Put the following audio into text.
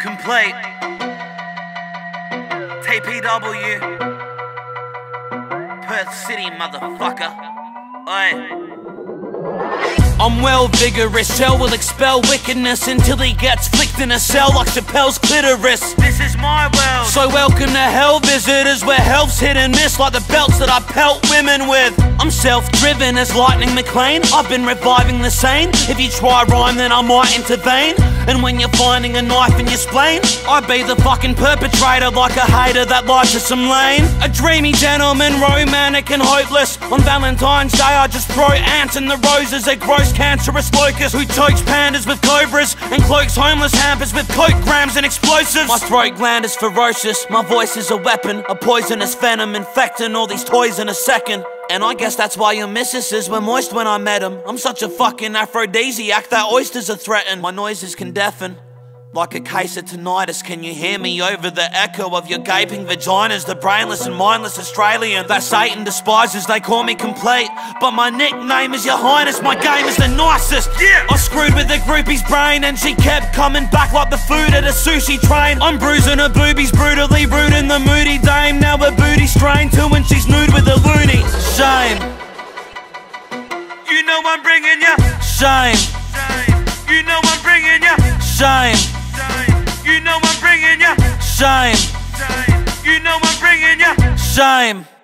Complete. TPW. Perth City, motherfucker. Oi. I'm well vigorous, Hell will expel wickedness until he gets flicked in a cell like Chappelle's clitoris. This is my world. So welcome to hell visitors, where health's hit and miss like the belts that I pelt women with. I'm self-driven as Lightning McQueen. I've been reviving the sane. If you try rhyme, then I might intervene. And when you're finding a knife in your spleen, I be the fucking perpetrator like a hater that lies to some lane. A dreamy gentleman, romantic and hopeless. On Valentine's Day, I just throw ants in the roses. A gross cancerous locust who chokes pandas with cobras and cloaks homeless hampers with coke grams and explosives. My throat gland is ferocious. My voice is a weapon, a poisonous venom infecting all these toys in a second. And I guess that's why your missuses were moist when I met him. I'm such a fucking aphrodisiac that oysters are threatened. My noises can deafen. Like a case of tinnitus, can you hear me over the echo of your gaping vaginas? The brainless and mindless Australian that Satan despises, they call me complete. But my nickname is Your Highness, my game is the nicest. Yeah. I screwed with the groupie's brain and she kept coming back like the food at a sushi train. I'm bruising her boobies, brutally in the moody dame. Now her booty strained too when she's nude with a know I'm bringing ya shame. You know I'm bringing ya shame. You know I'm bringing ya shame. You know I'm bringing ya shame.